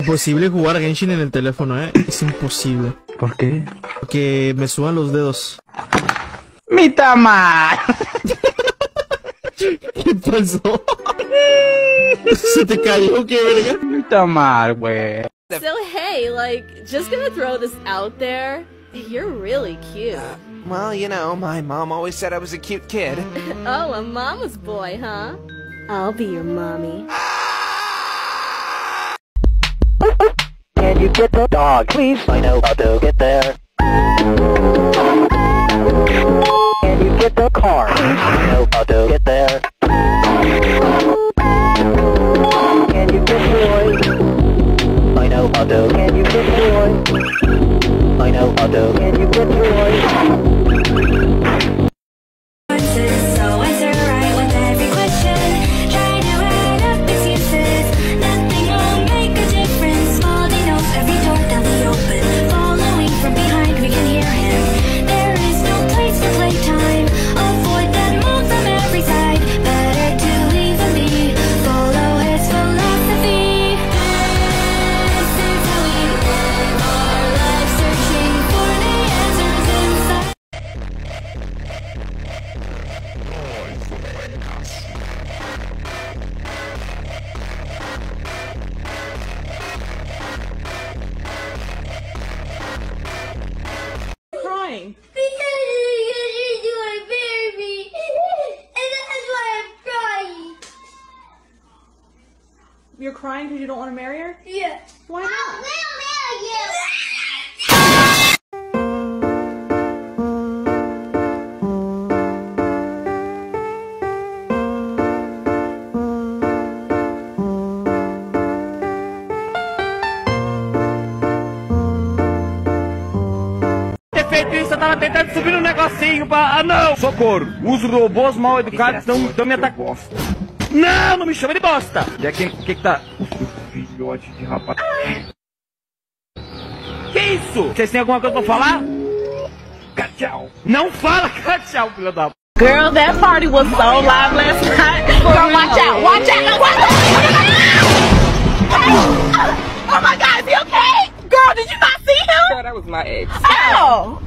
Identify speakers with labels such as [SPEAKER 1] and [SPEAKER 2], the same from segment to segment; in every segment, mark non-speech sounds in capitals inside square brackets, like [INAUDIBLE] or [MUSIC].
[SPEAKER 1] Imposible jugar Genshin en el teléfono, ¿eh? Es imposible.
[SPEAKER 2] ¿Por qué?
[SPEAKER 1] Porque me suban los dedos.
[SPEAKER 2] ¡Mi tamal! [LAUGHS]
[SPEAKER 1] ¿Qué pasó? ¿Se te cayó qué verga?
[SPEAKER 2] ¡Mi tamal, güey!
[SPEAKER 3] So hey, like, just gonna throw this out there. You're really cute.
[SPEAKER 4] Well, you know, my mom always said I was a cute kid. [LAUGHS]
[SPEAKER 3] Oh, a mama's boy, huh? I'll be your mommy.
[SPEAKER 5] Can you get the dog, please? I know how to get there. Can you get the car, please? I know how to get there. Can you get the boy? I know how to. Can you get the boy? I know how to. Can you get
[SPEAKER 6] the boy?
[SPEAKER 7] Crying
[SPEAKER 6] because you
[SPEAKER 7] don't want to marry her?
[SPEAKER 6] Yeah.
[SPEAKER 7] Why not?
[SPEAKER 6] I will marry you.
[SPEAKER 2] feito eu tava tentando subir no negocinho pra... Ah, não! Socorro! Os robôs mal educados estão me atacando. Não, não me chama de bosta! E aqui, o que que tá... Filhote de rapaz... Que isso? Vocês têm alguma coisa pra falar? Tchau. Não fala [LAUGHS] tchau, filho da...
[SPEAKER 7] Girl, that party was so live last night. Girl, watch out, watch out, watch out! Oh my god, is he okay? Girl, did you not see him?
[SPEAKER 2] Girl, that was my ex.
[SPEAKER 7] Oh!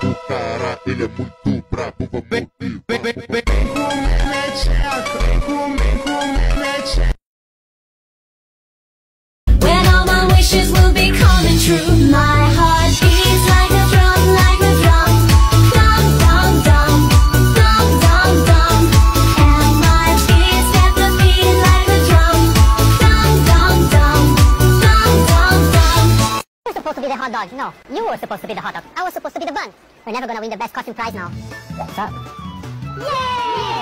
[SPEAKER 8] O cara, ele é muito brabo, vamos
[SPEAKER 6] When all my wishes will be coming true. My heart
[SPEAKER 9] You're supposed to be the hot dog. No, you were supposed to be the hot dog. I was supposed to be the bun. We're never gonna win the best costume prize now. What's up? Yay!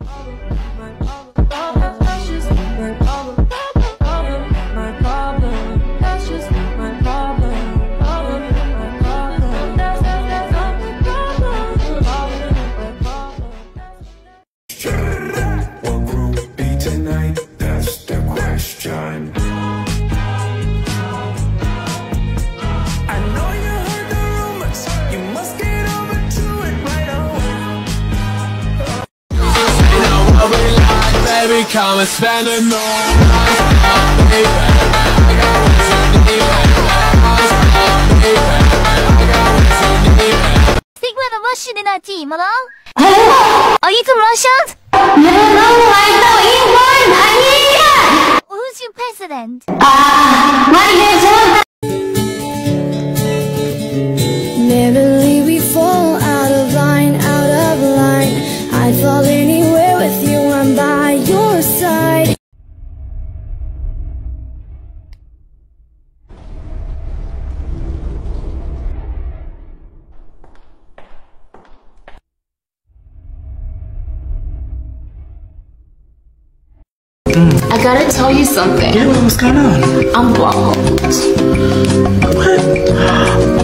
[SPEAKER 6] That's [LAUGHS]
[SPEAKER 4] Baby, come and spend the night.
[SPEAKER 6] Think we're the Russian in our team, hello? Are you two Russians? No, no, I know England. I'm Indian. Who's your president?
[SPEAKER 10] Uh,
[SPEAKER 11] Merrily gotta tell you something.
[SPEAKER 6] Yeah, what's going on?
[SPEAKER 11] I'm blocked.
[SPEAKER 6] What?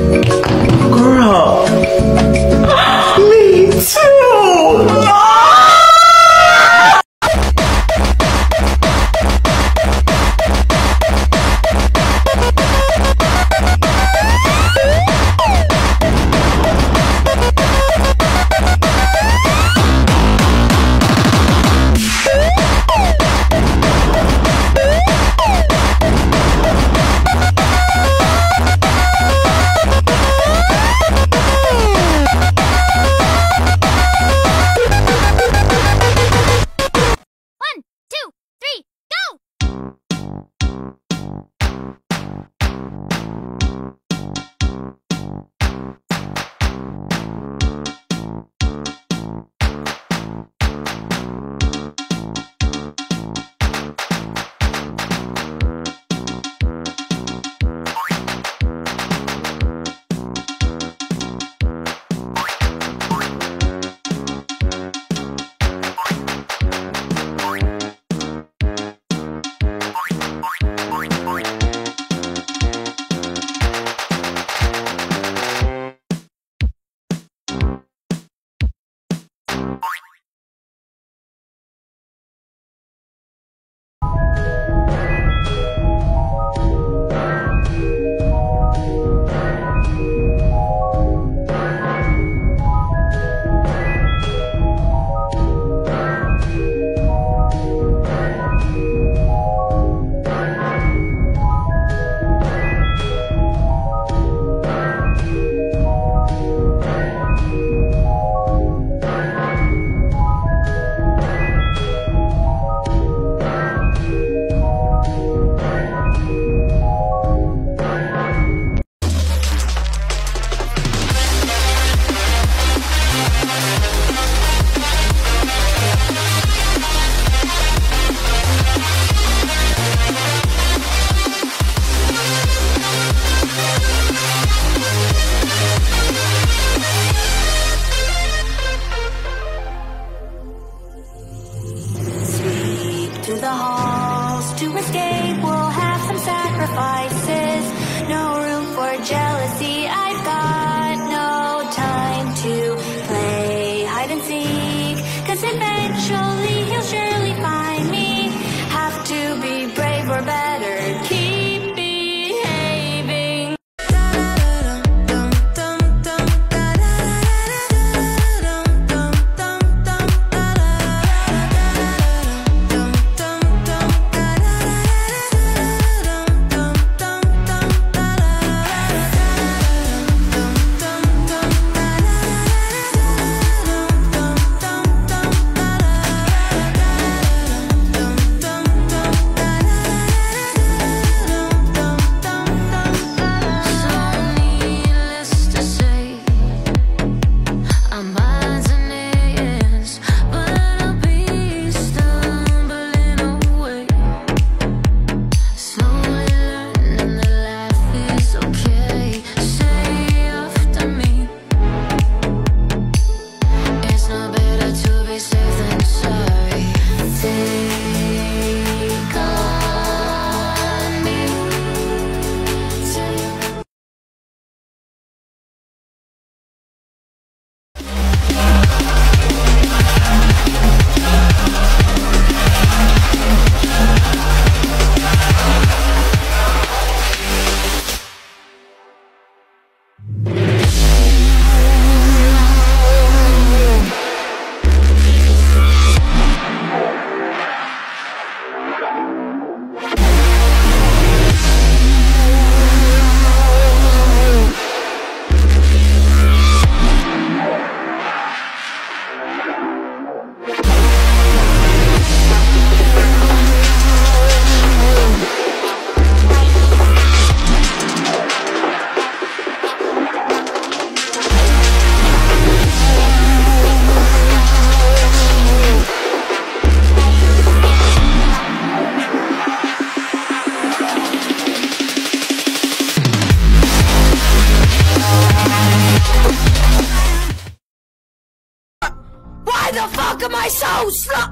[SPEAKER 12] fuck am I so
[SPEAKER 13] slow?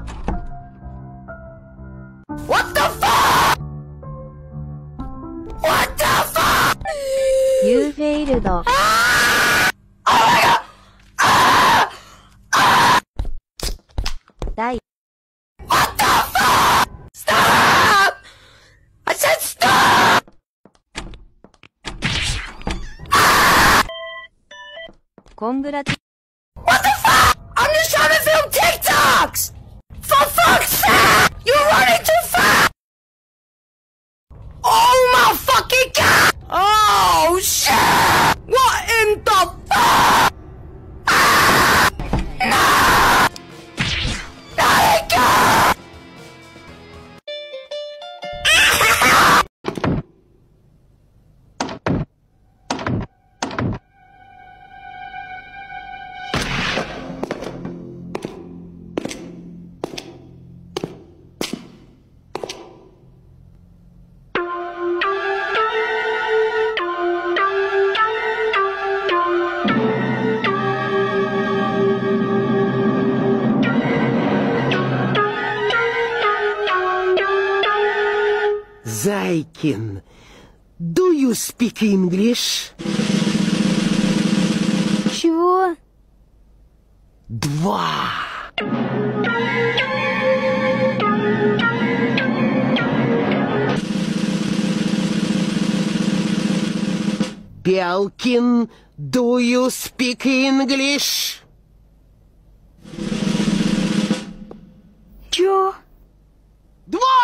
[SPEAKER 13] What the fuck? What the fuck? You failed. Ah! Oh my god! Ah! Ah! Die.
[SPEAKER 14] What the fuck?
[SPEAKER 5] Stop! I said stop! Ah! Congrats. TikToks! For fuck's sake! You're running too fast! Oh my fucking god! Oh shit!
[SPEAKER 15] Zaikin, do you speak English?
[SPEAKER 16] Чего?
[SPEAKER 15] Два. Белкин, do you speak English?
[SPEAKER 16] Чё?
[SPEAKER 15] Два!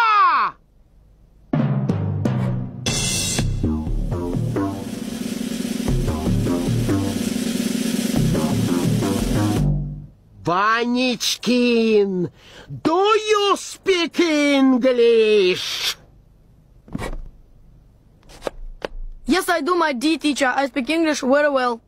[SPEAKER 15] Ванечкин, do you speak English?
[SPEAKER 10] Yes, I do, my D teacher. I speak English very well.